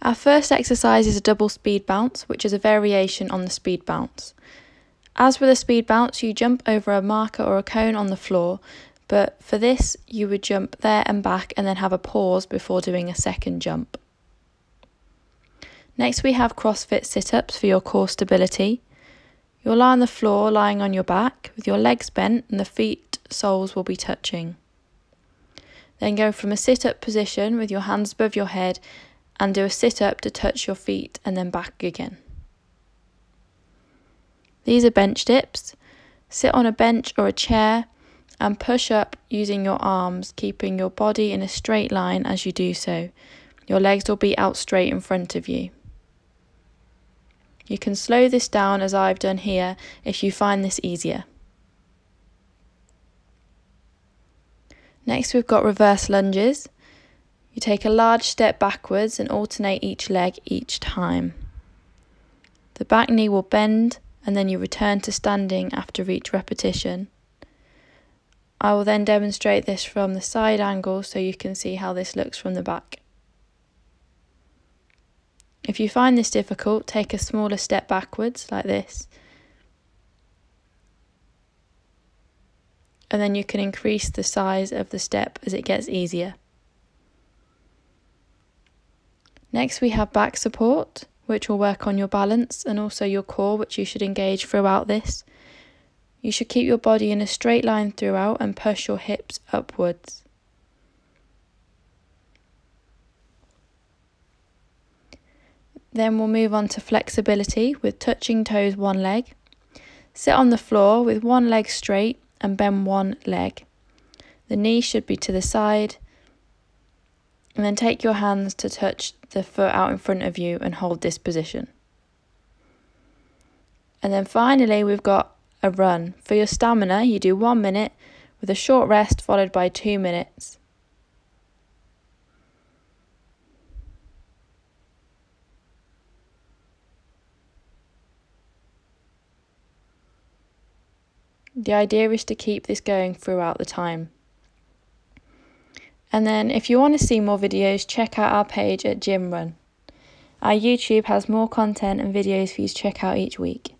Our first exercise is a double speed bounce, which is a variation on the speed bounce. As with a speed bounce, you jump over a marker or a cone on the floor, but for this, you would jump there and back and then have a pause before doing a second jump. Next, we have CrossFit sit ups for your core stability. You'll lie on the floor lying on your back with your legs bent and the feet soles will be touching. Then go from a sit up position with your hands above your head and do a sit up to touch your feet and then back again. These are bench dips. Sit on a bench or a chair and push up using your arms, keeping your body in a straight line as you do so. Your legs will be out straight in front of you. You can slow this down as I've done here if you find this easier. Next we've got reverse lunges. You take a large step backwards and alternate each leg each time. The back knee will bend and then you return to standing after each repetition. I will then demonstrate this from the side angle so you can see how this looks from the back. If you find this difficult, take a smaller step backwards like this. And then you can increase the size of the step as it gets easier. Next we have back support, which will work on your balance and also your core, which you should engage throughout this. You should keep your body in a straight line throughout and push your hips upwards. Then we'll move on to flexibility with touching toes one leg. Sit on the floor with one leg straight and bend one leg. The knee should be to the side and then take your hands to touch the foot out in front of you and hold this position. And then finally, we've got a run. For your stamina, you do one minute with a short rest followed by two minutes. The idea is to keep this going throughout the time. And then if you want to see more videos, check out our page at Gymrun. Our YouTube has more content and videos for you to check out each week.